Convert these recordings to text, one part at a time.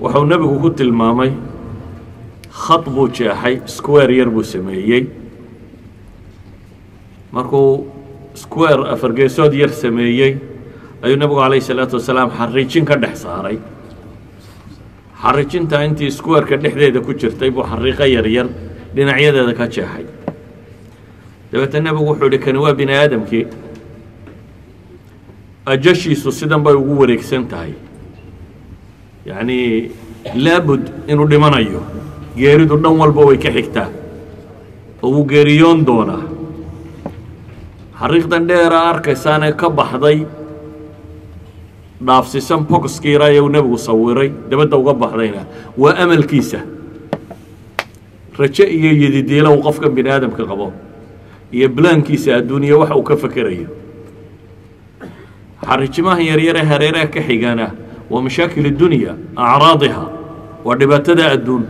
wuxuu nebigu ku tilmaamay khad buu jeexay square yar buu sameeyey. Markuu square afargeesood yar sameeyey ayuu nebigu calayhi salaatu wasalaam xariijin ka dhex saaray. Xariijintaa intii squareka dhexdeeda ku jirtay buu xariiqo yaryar dhinacyadeeda ka jeexay. Dabeetna nebigu wuxuu ihi kani waa bini aadamkii. Ajashiisu sidan bay ugu wareegsan tahay yacnii laabud inuu dhimanayo. Geeridu dhan walba way ka xigtaa oo wuu geeriyoon doonaa xariiqdan dheera arkaysaanee ka baxday. Dhaafsisan boxkiira ayuu nebigu sawiray dabadda uga baxdayna. Waa amalkiisa. Raje iyo yadidiila uu qofkan bini aadamka qabo. Iyo balaankiisa adduuniya wax uu ka fekerayo xariijimahan yaryare hareeraha ka xigana waa mashaakil dunya acraadiha waa dhibaatada adduun.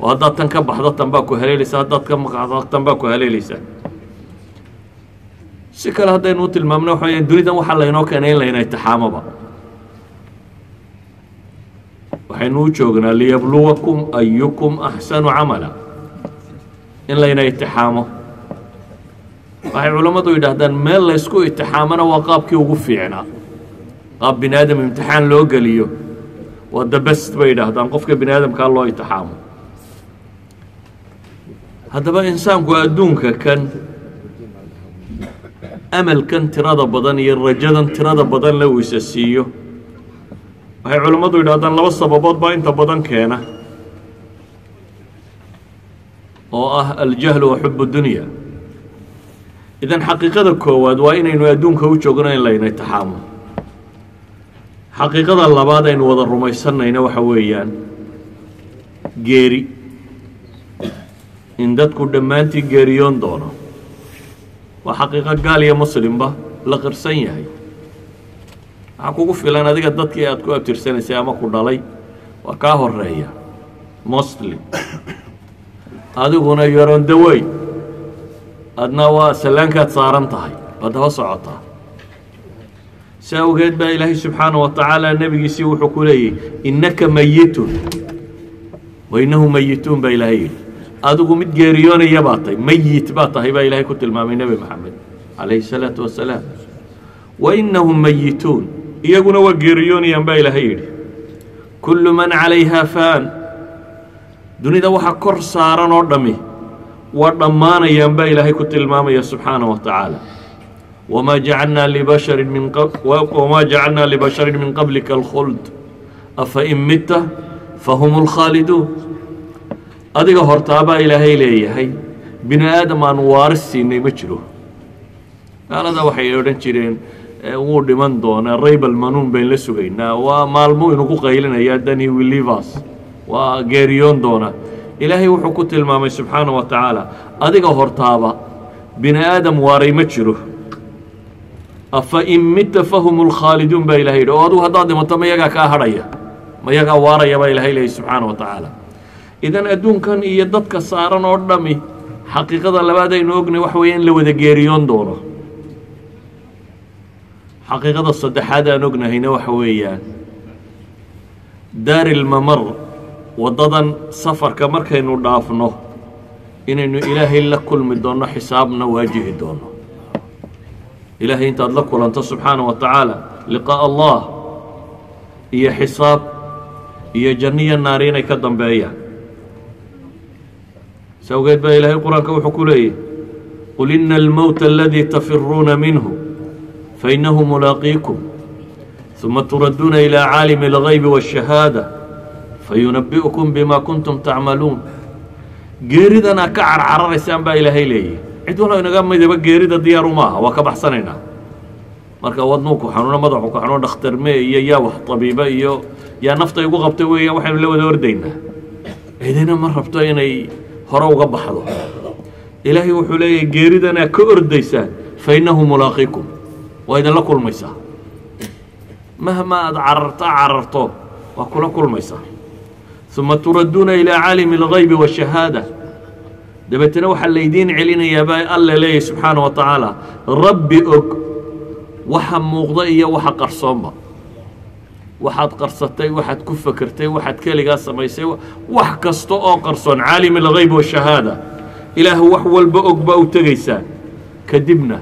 Oo haddaad tan ka baxdo tan baa ku haleelaysa haddaad ka maqacdo tan baa ku haleelaysa si kale haddaynu u tilmaamno waxa weyaan dunidan waxaa laynoo keenay in layna itixaamoba waxaynu u joognaa liyabluwakum ayukum axsanu camala. In layna itixaamo waxay culammadu yidhaahdaan meel laysku itixaamona waa qaabkii ugu fiicnaa qaab bini aadam imtixaan loo geliyo waa best bay yidhaahdaan qofka bini aadamkaa loo itixaamo haddaba insaanku adduunka kan amalkan tirada badan iyo rajadan tirada badan la wisa siiyo waxay culammadu yidhahdaan laba sababood baa inta badan keena. Oo ah aljahlu wa xubu dunya. Idan xaqiiqada koowaad waa inaynu adduunka u joogno in layna itixaamo xaqiiqada labaad aynu wada rumaysanayna waxa weeyaan geeri. In dadku dhammaantii geeriyoon doono. Waa xaqiiqo gaal iyo muslimba la qirsan yahay. Waxaa kugu filan adiga dadkii aad ku abtirsanaysay ama ku dhalay waa kaa horreeya mostly. Adiguna yaron dawey. Adna waa sallaankaad saaran tahay waad daba socotaa si awgeed baa ilaahay subxaana wa tacaala nebigiisii wuxuu ku leeyahy innaka mayitun. Wa innahu mayituun baa ilaahay yidhi. Adigu mid geeriyoonaya baa tahay mayit baa tahay baa ilaahay ku tilmaamay nebi maxamed calayhi salaatu wasalaam wa innahum mayituun. Iyaguna waa geeriyoonayaan baa ilaahay yidhi. Kullu man calayhaa faan. Dunida waxa kor saaran oo dhammi waa dhammaanayaan baa ilaahay ku tilmaamaya subxaana wa tacaala wamaa jacalnaa libasharin min qablika alkhuld afa in mitta fahum lkhaaliduun adiga hortaabaa ilaahay leeyahay bini aadam aan waaris siinay ma jiro gaalada waxay odhan jireen wuu dhiman doonaa raybal manuun bayn la sugaynaa waa maalmuu inugu qaylinayaa dani wilivas waa geeriyoon doona ilaahay wuxuu ku tilmaamay subxaana wa tacaala adiga hortaaba bini aadam waaray ma jiro afa in mitta fahum lkhaaliduun baa ilahay yidhi oo adugu haddaad dhimato ma yagaa kaa hadhaya ma yagaa waaraya baa ilahay leeyay subxaana wa tacaala idan adduunkan iyo dadka saaran oo dhami xaqiiqada labaad aynu ognay waxa weeye in la wada geeriyoon doono. Xaqiiqada saddexaad aan ognahayna waxa weeyaan. Daari lmamar waddadan safarka markaynu dhaafno inaynu ilaahay la kulmi doonno xisaabna waajihi doonno ilaahay intaad la kulanto subxaana wa tacaala liqaa'a allah iyo xisaab iyo janniyo naari inay ka dambeeyaan. S awgeed baa ilaahay qur'aanka wuxuu ku leeyahy qul ina almowta aladii tafiruuna minhu fainahu mulaaqiikum uma turadduuna ilaa caalimi algaybi waashahaada fayunabbi'ukum bima kuntum tacmaluun geeridanaa ka carcararaysaan baa ilaahay leeyahy cid walo inaga midaba geerida diyaaru maaha waa ka baxsanaynaa. Marka wadnuunku xanuuno madaxu ka xanuun dhakhtarme iyo yaa wax abiiba iyo yaa nafta igu qabta weeyaan waxaynu la wada ordaynaa. Cidina ma rabto inay hore uga baxdo. Ilaahay wuxuu leeyahay geeridana ka ordaysaan fa innahu mulaaqiikum waa idinla kulmaysaa. Mahma aad cararto cararto waa kula kulmaysaa. Uma turadduuna ilaa caalimi algaybi waashahaada dabeetana waxaa laydiin celinayaa baa alla leeyahy subxaana wa tacaala rabbi og waxa muuqda iyo waxa qarsoonba. Waxaad qarsatay waxaad ku fakertay waxaad keligaa samaysay wax kasta oo qarsoon. Caalim algayb washahaada ilaah wax walba og baa u tegaysaa kadibna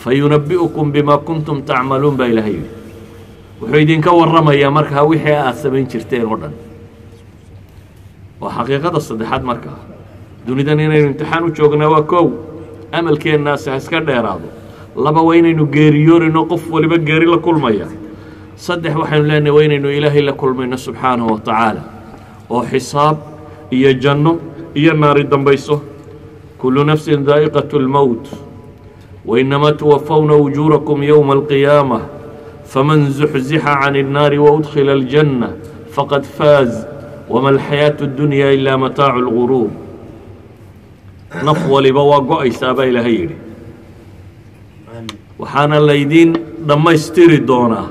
fa yunabbi'ukum bimaa kuntum tacmaluun baa ilaahay yidhi. Wuxuu idinka warramayaa markaa wixii aad samayn jirteen oo dhan. Waa xaqiiqada saddexaad markaa dunidan inaynu imtixaan u joognaa waa kow amalkeennaasi ha iska dheeraado laba waa inaynu geeriyoonayno qof waliba geeri la kulmaya saddex waxaynu leenahay waa inaynu ilaahay la kulmayno subxaanahu wa tacaala oo xisaab iyo janno iyo naari dambayso kullu nafsin daa'iqatu اlmowt wainamaa tuwafawna ujuurakum yowma alqiyaamah faman zuxzixa can الnaari waudkhila aljanna faqad faaz wama alxayaaةu اddunya ilaa mataacu اlguruur naf waliba waa go'aysaa baa ilaahay yidhi. Waxaana laydiin dhammaystiri doonaa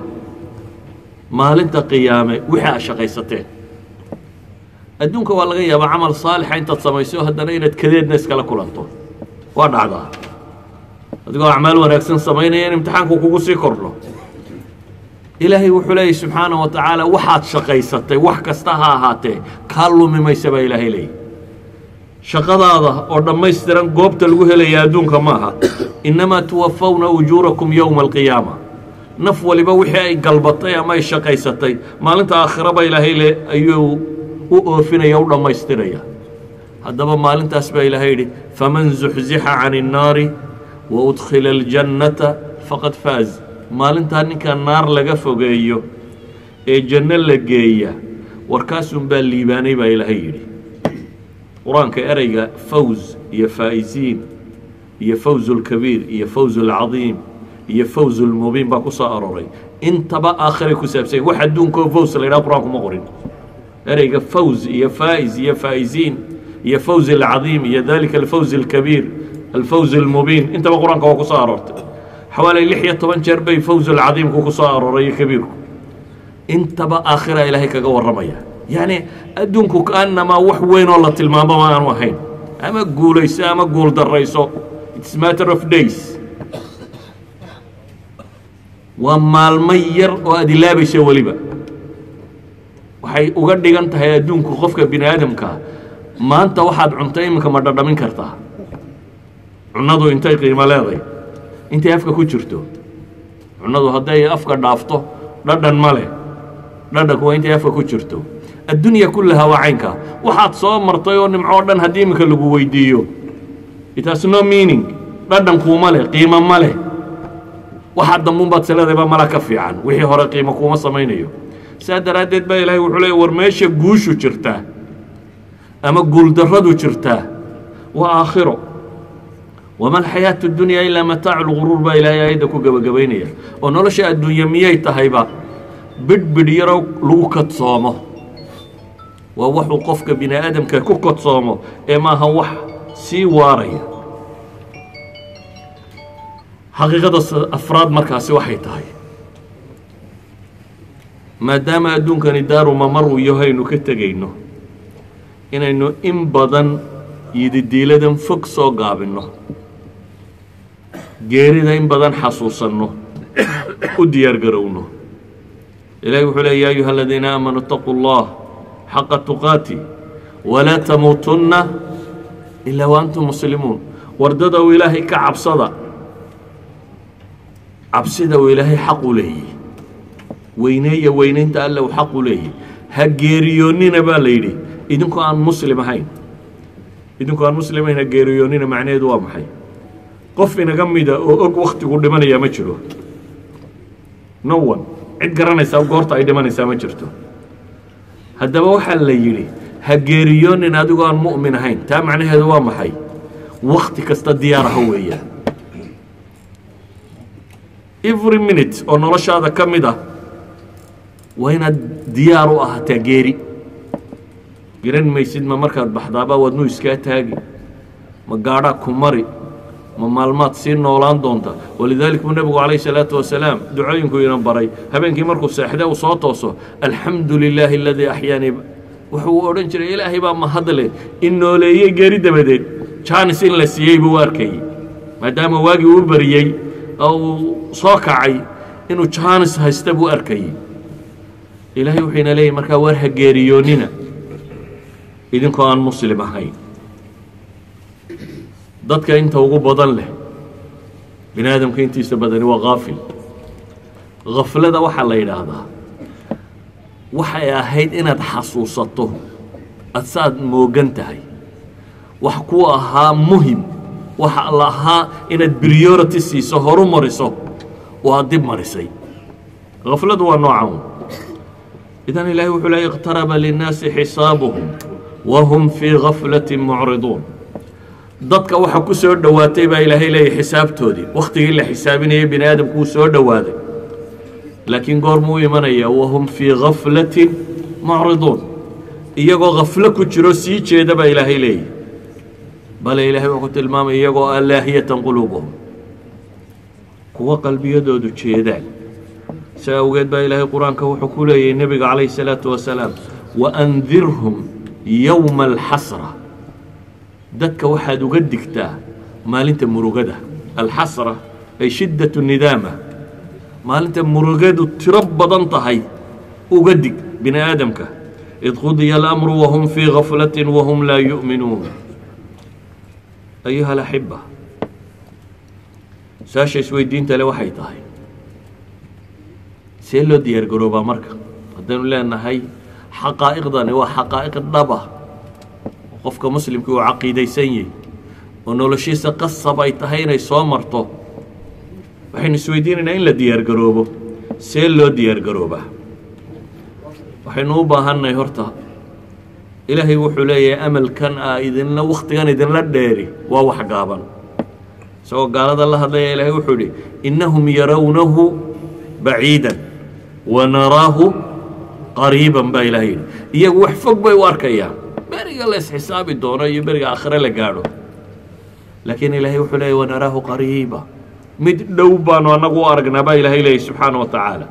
maalinta qiyaame wixii aad shaqaysateen adduunka waa laga yaabaa camal saalixa intaad samayso haddana inaad kadeedna iskala kulanto. Waa dhacdaa. Adigoo acmaal wanaagsan samaynaya in imtixaanku kugu sii kordho. Ilaahay wuxuu leeyahy subxaanaه wa tacaala waxaad shaqaysatay wax kasta ha ahaatee kaa lumi maysa baa ilaahay leeyahy shaqadaada oo dhammaystiran goobta lagu helaya adduunka maaha innamaa tuwaffawna ujuurakum yowma alqiyaama. Naf waliba wixii ay galbatay ama ay shaqaysatay maalinta aakhiraba ilaahay le ayuu u oofinaya u dhammaystiraya. Haddaba maalintaas baa ilaahay yidhi faman zuxzixa can innaari wa udkhila aljannata faqad faaz. Maalintaa ninkaa naar laga fogeeyo ee janno la geeya warkaasun baa liibaanay baa ilaahay yidhi qur'aanka ereyga fawz iyo faa'isiin iyo fawz ulkabiir iyo fawz ulcadiim iyo fawz ulmubiin baa ku soo arooray. Intaba aakhiray ku saabsany wax adduunkoo faws la ydhaha qur'aanku ma qorin. Ereyga fawz iyo faa'is iyo faa'isiin iyo fawz iyo dalika alfawz alkabiir intaba qur'aanka waa ku soo aroortay. Xawaalay lix iyo toban jeer bay fawz ku soo arooray iyo kabiirku. Intaba aakhira ilaahay kaga warramaya yacni adduunku kaanamaa wax weyn oo la tilmaamo ma aanu ahayn. Ama guulayso ama guul darrayso its matter of days. Waa maalmo yar oo aad ilaabayso weliba. Waxay uga dhigan tahay adduunku qofka bini aadamkaa maanta waxaad cuntay iminka ma dhadhamin kartaa. Cunnadu intay qiimo leeday. Intay afka ku jirto. Cunnadu hadday afka dhaafto dhadhan ma leh. Dhadhanku waa intay afka ku jirto addunya kullaha waa caynka. Waxaad soo martay oo nimco o dhan haddii iminka lagu weydiiyo. It has no meaning. Dhadhankuuma leh qiimo ma leh. Waxaa dambuunbaad sileedayba mala ka fiican. Wixii hore qiimo kuuma samaynayo. Saa daraaddeed baa ilaahay wuxuu leey war meesha guushu jirtaa ama guuldarradu jirtaa waa aakhiro. Wama alxayaatu اdunyaa ilaa mataacu lguruur baa ilaahay aayadda ku gebagabaynaya oo nolosha adduunya miyay tahayba bidhbidh yaroo lagu kadsoomo waa waxuu qofka bini aadamka ku kadsoomo ee maaha wax sii waaraya. Xaqiiqada afraad markaasi waxay tahay. Maadaama adduunkani daaru mamaru iyo haynu ka tegayno inaynu in badan yididiiladan fog soo gaabinno geerida in badan xasuusanno u diyaar garowno ilahi wuxuu leey ya ayuha aladiina aamanuu اtaquu اllah xaqa tuqaati walaa tamuutunna ilaa wa antum muslimuun wardadow ilaahay ka cabsada cabsida uu ilaahay xaq u leeyahy weyneeya weynaynta alle uu xaq u leeyahy ha geeriyoonnina baa la yidhi idinkoo aan muslim ahayn idinkoo aan muslim ahayn ha geeriyoonnina macnaheedu waa maxay qof inaga mida oo og wakhtigu dhimanayaa ma jiro no one cid garanaysaa goorta ay dhimanaysaa ma jirto haddaba waxaa la yidhi ha geeriyoonin adigoo aan mu'min ahayn. Taa macnaheedu waa maxay? Wakhti kasta diyaar aha weeyaan. Every minute oo noloshaada ka mid ah waa inaad diyaar u ahaataa geeri. Garan maysid ma markaad baxdaaba wadnu iskaa taagi. Ma gaadhaa ku mari ma maalmaad sii noolaan doonta. Walidaalika buu nebigu calayh salaatu wasalaam ducooyinku inan baray. Habeenkii markuu seexde uu soo tooso alxamdu lilaahi aladii axyaanii wuxuu odhan jiray ilaahay baa mahadle in nooleeyey geeri dabadeed. Jaanis in la siiyey buu u arkayey maadaama waagii uu bariyey oo uu soo kacay inuu jaanis haysta buu arkayey ilaahay wuxuu ina leeyahy markaa war ha geeriyoonina idinkoo aan muslim ahayn dadka inta ugu badan leh bini aadamka intiisa badani waa kaafil khaflada waxaa la yidhaahdaa waxay ahayd inaad xasuusato ad saaad moogan tahay. Wax ku ahaa muhiim waxa la ahaa inaad priority siiso horu mariso oo aad dib marisay. Khafladu waa noocan idan ilahay wuxuu leey اqtaraba linnaasi xisaabuhum wahum fii gaflati mucriduun dadka waxa ku soo dhowaatay baa ilaahay leeyahy xisaabtoodii. Wakhtigii la xisaabinayay bini aadamku wuu soo dhowaaday laakiin goormuu imanaya wahum fii gaflatin mucriduun iyagoo khaflo ku jiro sii jeeda baa ilaahay leeyahy bale ilaahay wuxuu tilmaamaya iyagoo a laahiyatan quluubuhum. Kuwa qalbiyadoodu jeedaan. Si awgeed baa ilaahay qur'aanka wuxuu ku leeyahy nebiga calayh الsalaatu wasalaam waandirhum yowma alxasra dadka waxaad uga digtaa maalinta murugada. Alxasra ay shiddaة nidaama. Maalinta murugadu tiro badan tahay. Uga dig bini aadamka id qudiya alamru wahum fii gaflati wahum laa yu'minuun ayuha alaxiba saasha isweydiinta le waxay tahay. See loo diyaar garoobaa marka. Haddaynu leenahay xaqaa'iqdani waa xaqaa'iq dhaba qofka muslimkii uu caqiidaysan yahy oo noloshiisa qasab ay tahay inay soo marto waxaynu isweydiinaynaa in la diyaar garoobo see loo diyaar garoobaa waxaynu u baahannahay horta ilaahay wuxuu leeyahay amalkan a idinla wakhtigan idinla dheeri waa wax gaaban. Isagoo gaalada la hadlaya ilaahay wuxuu idhi innahum yarawnahu baciidan wa naraahu qariiban baa ilahay yidhi. Iyagu wax fog bay u arkayaan beriga la isxisaabi doono iyo beriga aakhire la gaadho. Laakiin ilaahay wuxuu leeyahy wanaraahu qariiba. Mid dhow baanu annagu u aragnaa baa ilaahay leeyahy subxaana wa tacaala